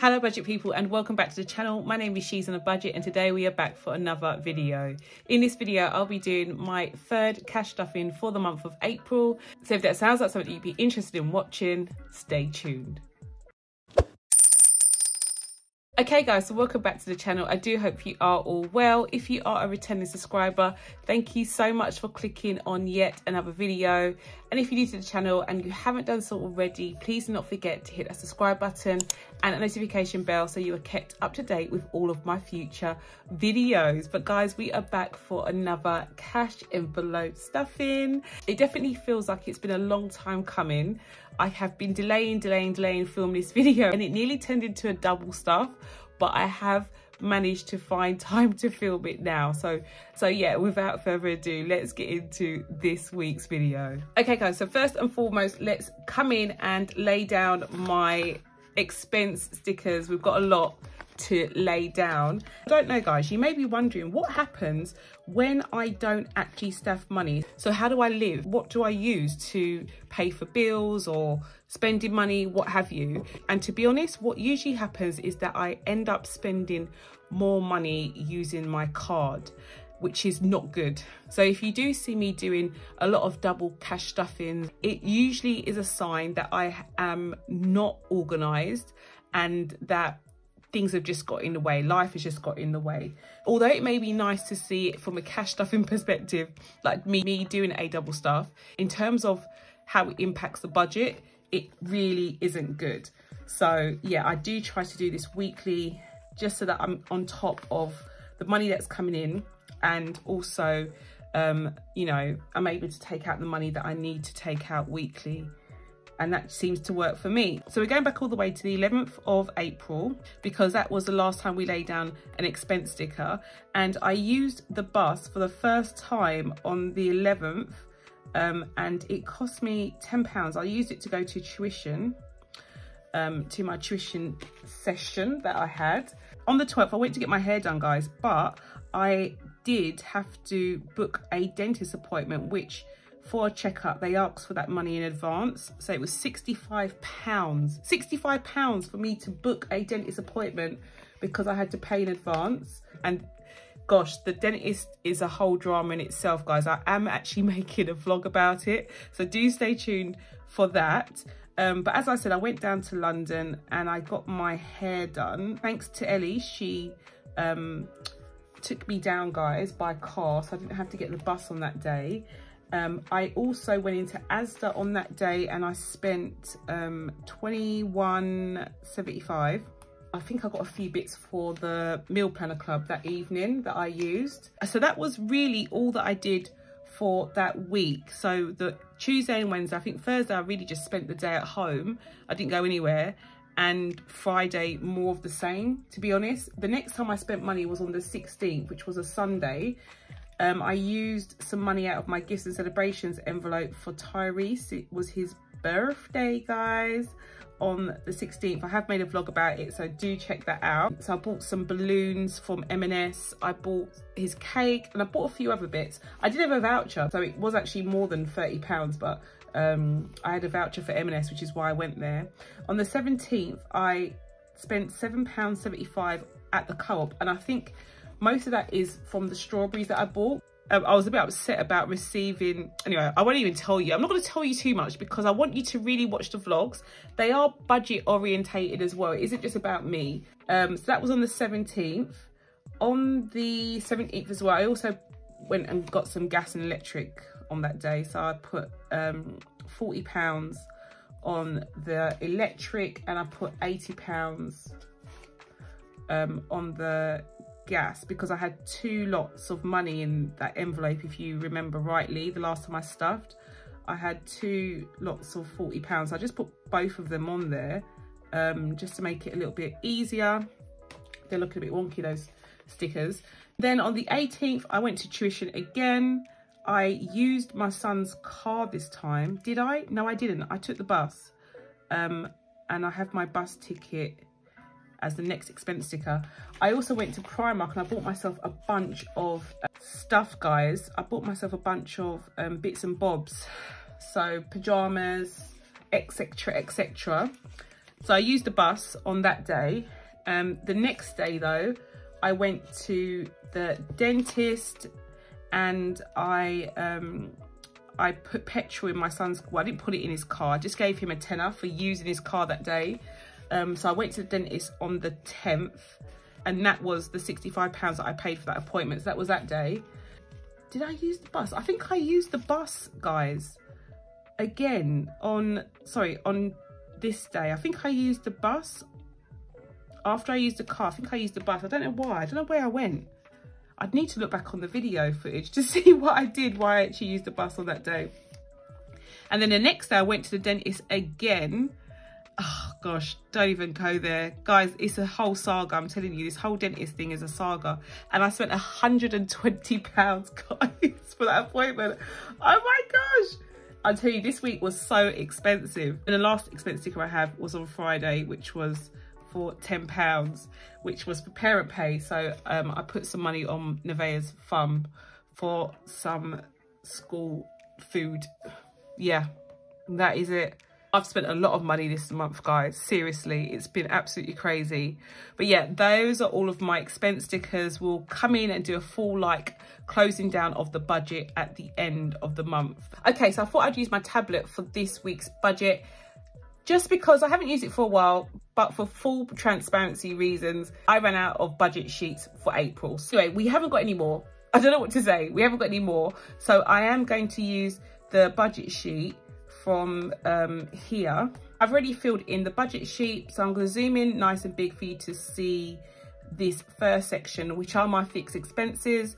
Hello budget people and welcome back to the channel. My name is She's on a Budget and today we are back for another video. In this video I'll be doing my third cash stuffing for the month of April. So if that sounds like something you'd be interested in watching, stay tuned. Okay guys, so welcome back to the channel. I do hope you are all well. If you are a returning subscriber, thank you so much for clicking on yet another video. And if you're new to the channel and you haven't done so already, please do not forget to hit that subscribe button and a notification bell so you are kept up to date with all of my future videos. But guys, we are back for another cash envelope stuffing. It definitely feels like it's been a long time coming. I have been delaying, delaying, delaying filming this video and it nearly turned into a double stuff, but I have managed to find time to film it now. So, so yeah, without further ado, let's get into this week's video. Okay guys, so first and foremost, let's come in and lay down my expense stickers. We've got a lot to lay down. I don't know guys, you may be wondering what happens when I don't actually stuff money. So how do I live? What do I use to pay for bills or spending money, what have you? And to be honest, what usually happens is that I end up spending more money using my card which is not good. So if you do see me doing a lot of double cash stuffing, it usually is a sign that I am not organized and that things have just got in the way. Life has just got in the way. Although it may be nice to see it from a cash stuffing perspective, like me, me doing A double stuff, in terms of how it impacts the budget, it really isn't good. So yeah, I do try to do this weekly just so that I'm on top of the money that's coming in and also, um, you know, I'm able to take out the money that I need to take out weekly and that seems to work for me. So we're going back all the way to the 11th of April because that was the last time we laid down an expense sticker and I used the bus for the first time on the 11th um, and it cost me £10. I used it to go to tuition, um, to my tuition session that I had. On the 12th, I went to get my hair done, guys, but I did have to book a dentist appointment, which for a checkup, they asked for that money in advance. So it was 65 pounds, 65 pounds for me to book a dentist appointment because I had to pay in advance. And gosh, the dentist is a whole drama in itself, guys. I am actually making a vlog about it. So do stay tuned for that. Um, but as I said, I went down to London and I got my hair done. Thanks to Ellie, she um, took me down, guys, by car. So I didn't have to get the bus on that day. Um, I also went into Asda on that day and I spent um, 21.75. I think I got a few bits for the meal planner club that evening that I used. So that was really all that I did for that week. So the Tuesday and Wednesday, I think Thursday I really just spent the day at home. I didn't go anywhere. And Friday, more of the same, to be honest. The next time I spent money was on the 16th, which was a Sunday. Um, I used some money out of my gifts and celebrations envelope for Tyrese. It was his birthday, guys, on the 16th. I have made a vlog about it, so do check that out. So I bought some balloons from M&S. I bought his cake and I bought a few other bits. I did have a voucher, so it was actually more than 30 pounds, but um, I had a voucher for M&S, which is why I went there. On the 17th, I spent £7.75 at the co-op, and I think most of that is from the strawberries that I bought. Um, I was a bit upset about receiving, anyway, I won't even tell you. I'm not going to tell you too much because I want you to really watch the vlogs. They are budget orientated as well. It isn't just about me. Um, so that was on the 17th. On the 17th as well, I also went and got some gas and electric on that day. So I put um, 40 pounds on the electric and I put 80 pounds um, on the gas because I had two lots of money in that envelope, if you remember rightly, the last time I stuffed. I had two lots of 40 pounds. I just put both of them on there um, just to make it a little bit easier. They're looking a bit wonky, those stickers. Then on the 18th, I went to tuition again. I used my son's car this time. Did I? No, I didn't. I took the bus. Um, and I have my bus ticket as the next expense sticker. I also went to Primark and I bought myself a bunch of uh, stuff, guys. I bought myself a bunch of um, bits and bobs. So pyjamas, etc, etc. So I used the bus on that day. Um, the next day though, I went to the dentist and I um, I put petrol in my son's, well, I didn't put it in his car. I just gave him a tenner for using his car that day. Um, so I went to the dentist on the 10th and that was the 65 pounds that I paid for that appointment. So that was that day. Did I use the bus? I think I used the bus, guys, again on, sorry, on this day. I think I used the bus after I used the car. I think I used the bus. I don't know why. I don't know where I went. I'd need to look back on the video footage to see what I did, why I actually used the bus on that day. And then the next day I went to the dentist again. Oh gosh, don't even go there. Guys, it's a whole saga. I'm telling you, this whole dentist thing is a saga. And I spent 120 pounds, guys, for that appointment. Oh my gosh. I'll tell you, this week was so expensive. And the last expense sticker I have was on Friday, which was for £10, which was for parent pay. So um, I put some money on Nevaeh's fund for some school food. Yeah, that is it. I've spent a lot of money this month, guys. Seriously, it's been absolutely crazy. But yeah, those are all of my expense stickers. We'll come in and do a full like closing down of the budget at the end of the month. Okay, so I thought I'd use my tablet for this week's budget just because I haven't used it for a while, but for full transparency reasons, I ran out of budget sheets for April. So anyway, we haven't got any more. I don't know what to say. We haven't got any more. So I am going to use the budget sheet from um, here. I've already filled in the budget sheet. So I'm going to zoom in nice and big for you to see this first section, which are my fixed expenses.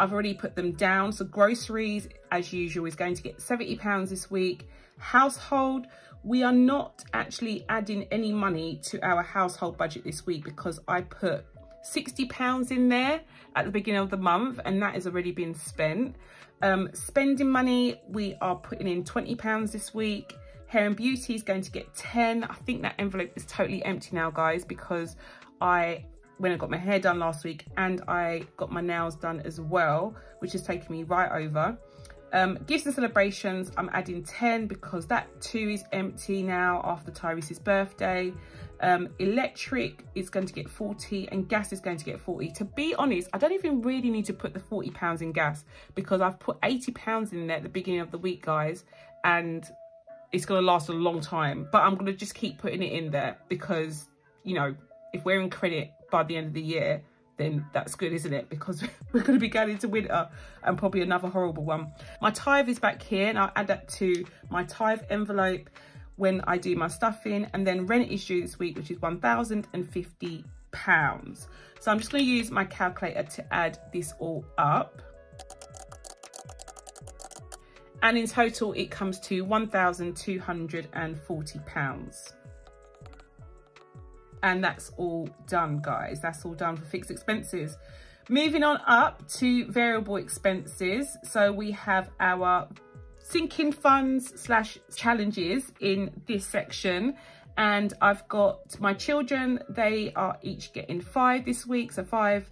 I've already put them down. So groceries, as usual, is going to get £70 this week. Household, we are not actually adding any money to our household budget this week because I put 60 pounds in there at the beginning of the month and that has already been spent. Um, spending money, we are putting in 20 pounds this week. Hair and beauty is going to get 10. I think that envelope is totally empty now, guys, because I when I got my hair done last week and I got my nails done as well, which has taken me right over. Um, gifts and celebrations, I'm adding 10 because that too is empty now after Tyrese's birthday. Um, electric is going to get 40 and gas is going to get 40. To be honest, I don't even really need to put the 40 pounds in gas because I've put 80 pounds in there at the beginning of the week, guys, and it's going to last a long time. But I'm going to just keep putting it in there because, you know, if we're in credit by the end of the year, then that's good, isn't it? Because we're going to be going into winter and probably another horrible one. My tithe is back here and I'll add that to my tithe envelope when I do my stuffing. And then rent is due this week, which is £1,050. So I'm just going to use my calculator to add this all up. And in total, it comes to £1,240 and that's all done guys that's all done for fixed expenses moving on up to variable expenses so we have our sinking funds slash challenges in this section and I've got my children they are each getting five this week so five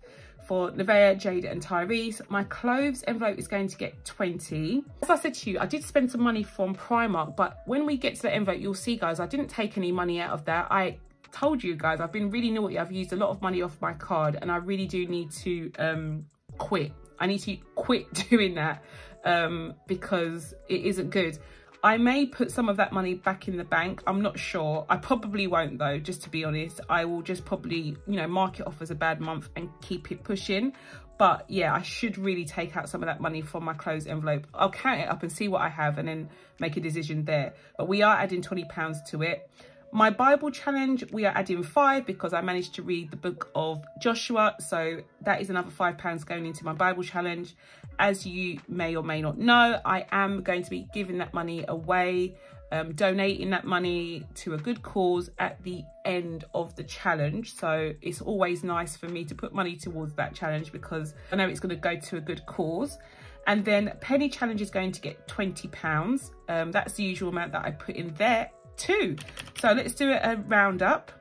for Nevaeh, Jada and Tyrese. My clothes envelope is going to get 20. As I said to you, I did spend some money from Primark, but when we get to the envelope, you'll see guys, I didn't take any money out of that. I told you guys, I've been really naughty. I've used a lot of money off my card and I really do need to um, quit. I need to quit doing that um, because it isn't good. I may put some of that money back in the bank. I'm not sure. I probably won't though, just to be honest. I will just probably, you know, mark it off as a bad month and keep it pushing. But yeah, I should really take out some of that money from my closed envelope. I'll count it up and see what I have and then make a decision there. But we are adding £20 to it. My Bible challenge, we are adding five because I managed to read the book of Joshua. So that is another five pounds going into my Bible challenge. As you may or may not know, I am going to be giving that money away, um, donating that money to a good cause at the end of the challenge. So it's always nice for me to put money towards that challenge because I know it's going to go to a good cause. And then Penny Challenge is going to get £20. Um, that's the usual amount that I put in there two. So let's do it a roundup.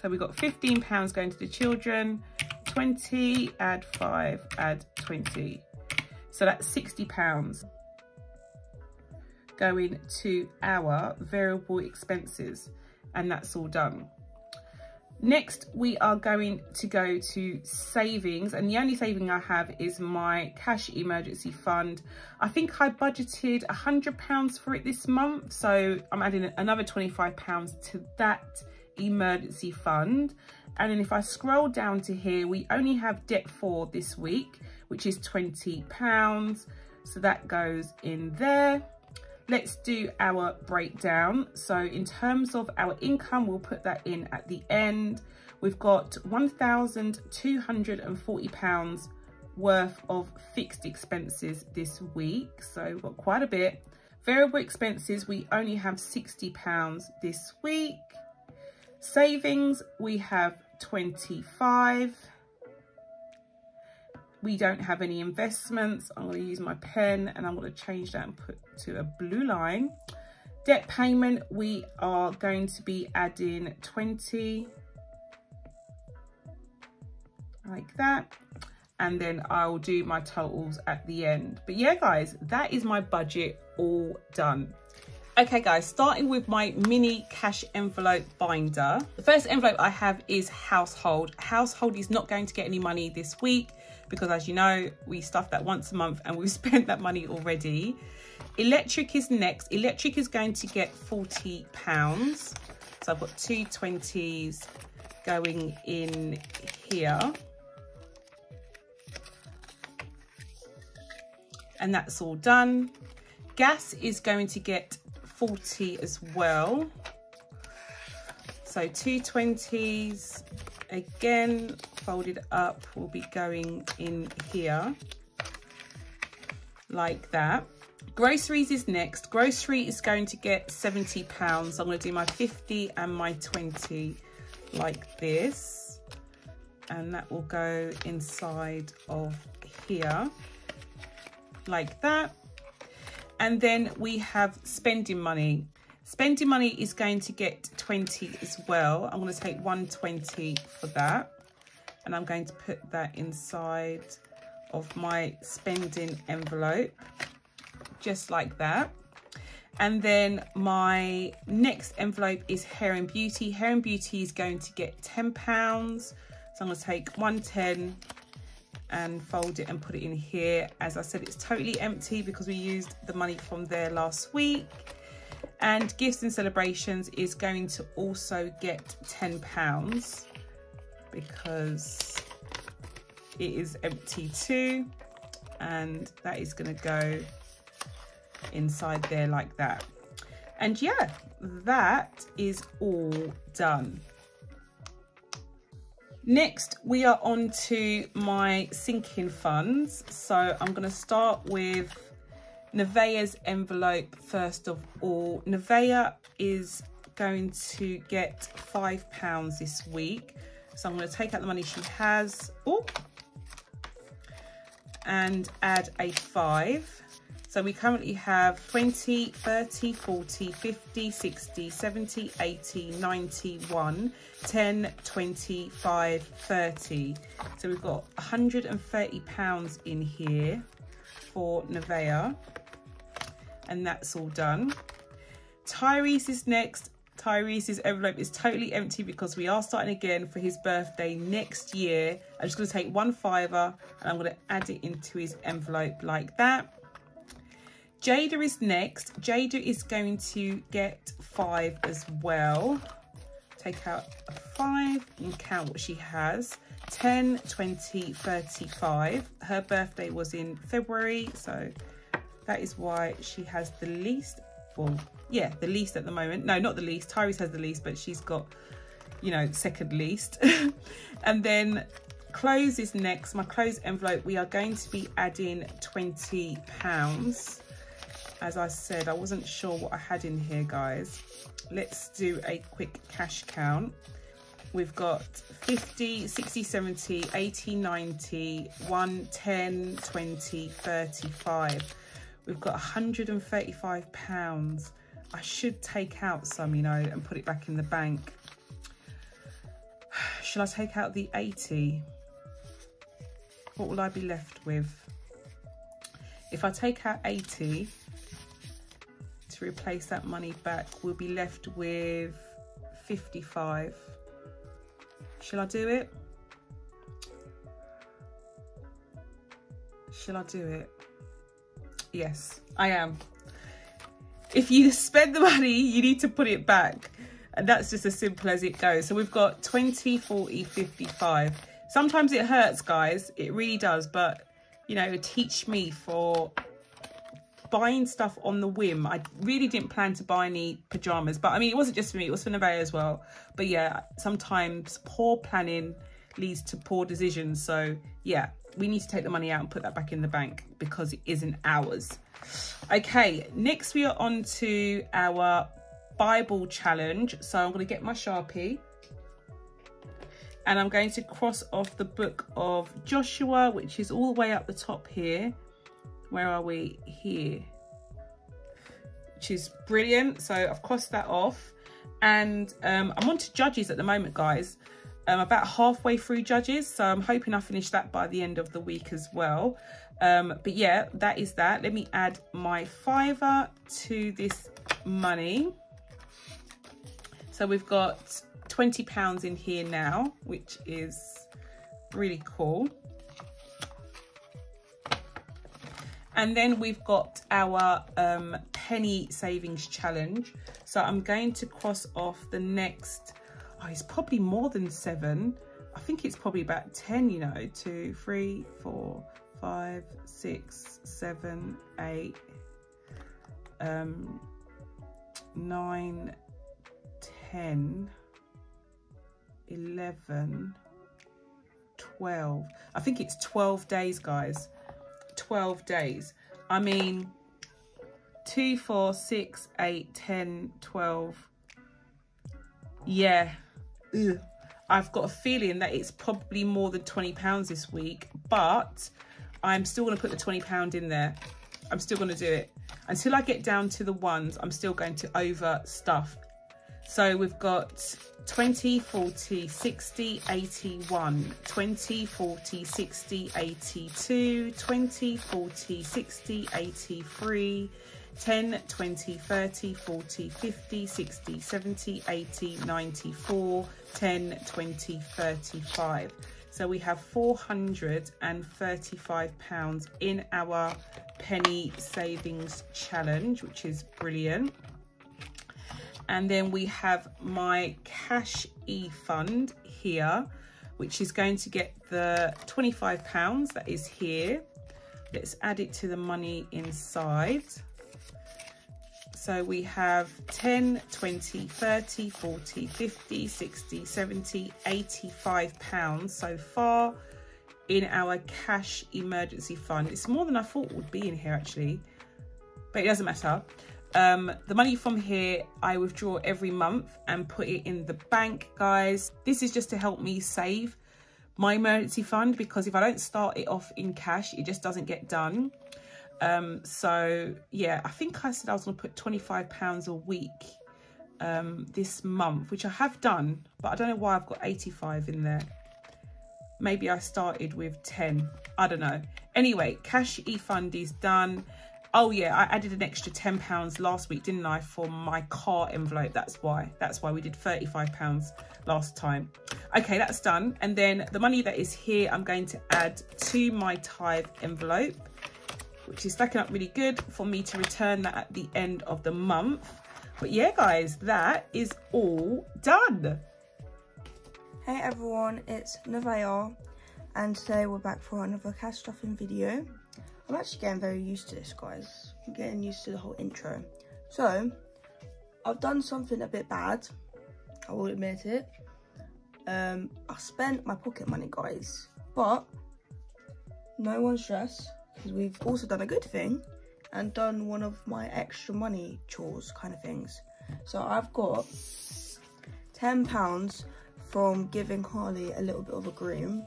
So we've got 15 pounds going to the children, 20, add five, add 20. So that's 60 pounds going to our variable expenses. and that's all done. Next, we are going to go to savings and the only saving I have is my cash emergency fund. I think I budgeted a £100 for it this month, so I'm adding another £25 to that emergency fund. And then if I scroll down to here, we only have debt for this week, which is £20. So that goes in there. Let's do our breakdown. So in terms of our income, we'll put that in at the end. We've got £1,240 worth of fixed expenses this week. So we've got quite a bit. Variable expenses, we only have £60 this week. Savings, we have 25 we don't have any investments. I'm going to use my pen and I'm going to change that and put to a blue line. Debt payment, we are going to be adding 20 like that. And then I'll do my totals at the end. But yeah, guys, that is my budget all done. Okay guys, starting with my mini cash envelope binder. The first envelope I have is household. Household is not going to get any money this week because as you know, we stuff that once a month and we've spent that money already. Electric is next. Electric is going to get 40 pounds. So I've got two 20s going in here. And that's all done. Gas is going to get 40 as well. So two 20s, again, folded up, will be going in here, like that. Groceries is next. Grocery is going to get 70 pounds. I'm going to do my 50 and my 20 like this. And that will go inside of here, like that. And then we have spending money. Spending money is going to get 20 as well. I'm going to take 120 for that. And I'm going to put that inside of my spending envelope, just like that. And then my next envelope is Hair and Beauty. Hair and Beauty is going to get 10 pounds. So I'm going to take 110 and fold it and put it in here. As I said, it's totally empty because we used the money from there last week. And gifts and celebrations is going to also get 10 pounds because it is empty too. And that is gonna go inside there like that. And yeah, that is all done. Next, we are on to my sinking funds. So I'm going to start with Nevaeh's envelope first of all. Nevaeh is going to get five pounds this week. So I'm going to take out the money she has oh, and add a five. So we currently have 20, 30, 40, 50, 60, 70, 80, 91, 10, 25, 30. So we've got 130 pounds in here for Nevaeh. And that's all done. Tyrese is next. Tyrese's envelope is totally empty because we are starting again for his birthday next year. I'm just going to take one fiver and I'm going to add it into his envelope like that. Jada is next. Jada is going to get five as well. Take out a five and count what she has. 10, 20, 35. Her birthday was in February, so that is why she has the least. Yeah, the least at the moment. No, not the least. Tyrese has the least, but she's got, you know, second least. and then clothes is next. My clothes envelope, we are going to be adding 20 pounds as I said, I wasn't sure what I had in here, guys. Let's do a quick cash count. We've got 50, 60, 70, 80, 90, 1, 10, 20, 35. We've got 135 pounds. I should take out some, you know, and put it back in the bank. Shall I take out the 80? What will I be left with? If I take out 80, to replace that money back, we'll be left with 55. Shall I do it? Shall I do it? Yes, I am. If you spend the money, you need to put it back. And that's just as simple as it goes. So we've got 20, 40, 55. Sometimes it hurts, guys. It really does. But, you know, teach me for buying stuff on the whim. I really didn't plan to buy any pajamas, but I mean, it wasn't just for me, it was for Nevaeh as well. But yeah, sometimes poor planning leads to poor decisions. So yeah, we need to take the money out and put that back in the bank because it isn't ours. Okay, next we are on to our Bible challenge. So I'm going to get my Sharpie and I'm going to cross off the book of Joshua, which is all the way up the top here where are we here which is brilliant so I've crossed that off and um, I'm on to judges at the moment guys I'm about halfway through judges so I'm hoping I finish that by the end of the week as well. Um, but yeah that is that. Let me add my fiver to this money. So we've got 20 pounds in here now which is really cool. And then we've got our um, penny savings challenge. So I'm going to cross off the next, oh, it's probably more than seven. I think it's probably about 10, you know, two, three, four, five, six, seven, eight, um, nine, 10, 11, 12. I think it's 12 days, guys. 12 days. I mean, 2, 4, 6, 8, 10, 12. Yeah. Ugh. I've got a feeling that it's probably more than £20 this week, but I'm still going to put the £20 in there. I'm still going to do it. Until I get down to the ones, I'm still going to over stuff. So we've got 20, 40, 60, 81, 20, 40, 60, 82, 20, 40, 60, 83, 10, 20, 30, 40, 50, 60, 70, 80, 94, 10, 20, 35. So we have 435 pounds in our penny savings challenge, which is brilliant. And then we have my cash e-fund here, which is going to get the 25 pounds that is here. Let's add it to the money inside. So we have 10, 20, 30, 40, 50, 60, 70, 85 pounds so far in our cash emergency fund. It's more than I thought would be in here actually, but it doesn't matter. Um, the money from here, I withdraw every month and put it in the bank, guys. This is just to help me save my emergency fund because if I don't start it off in cash, it just doesn't get done. Um, so yeah, I think I said I was gonna put 25 pounds a week um, this month, which I have done, but I don't know why I've got 85 in there. Maybe I started with 10, I don't know. Anyway, cash e-fund is done. Oh yeah, I added an extra £10 last week, didn't I, for my car envelope. That's why. That's why we did £35 last time. Okay, that's done. And then the money that is here, I'm going to add to my tithe envelope, which is stacking up really good for me to return that at the end of the month. But yeah, guys, that is all done. Hey everyone, it's Nevaeh, and today we're back for another cash stuffing video. I'm actually getting very used to this, guys. I'm getting used to the whole intro. So, I've done something a bit bad. I will admit it. Um, I spent my pocket money, guys. But, no one stress. Because we've also done a good thing. And done one of my extra money chores kind of things. So, I've got £10 from giving Harley a little bit of a groom.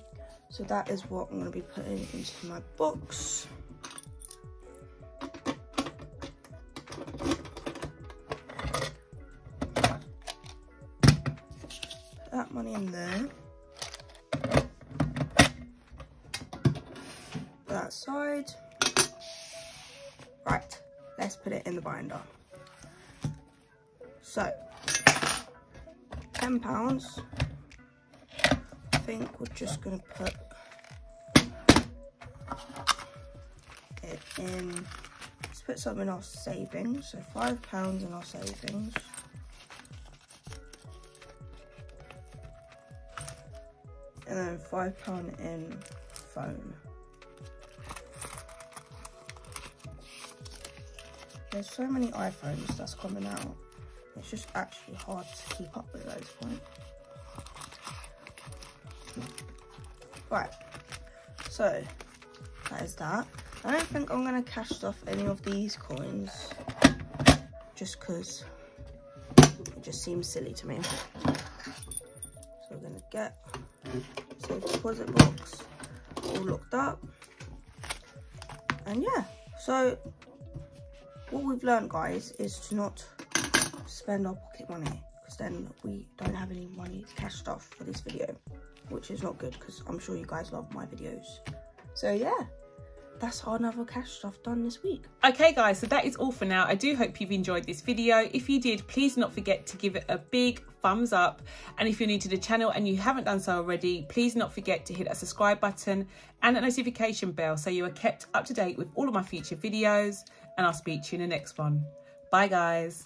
So that is what I'm going to be putting into my box. that money in there. That side. Right, let's put it in the binder. So, ten pounds. I think we're just gonna put it in. Let's put some in our savings. So five pounds in our savings. And then five pound in phone. There's so many iPhones that's coming out. It's just actually hard to keep up with at this point. Right, so that is that. I don't think I'm gonna cash stuff any of these coins just because it just seems silly to me. So we're gonna get safe deposit box all locked up. And yeah, so what we've learned guys is to not spend our pocket money because then we don't have any money cash stuff for this video which is not good because i'm sure you guys love my videos. So yeah that's our another cash stuff done this week. Okay guys so that is all for now. I do hope you've enjoyed this video. If you did please not forget to give it a big thumbs up. And if you're new to the channel and you haven't done so already please not forget to hit that subscribe button and that notification bell so you are kept up to date with all of my future videos and I'll speak to you in the next one. Bye guys.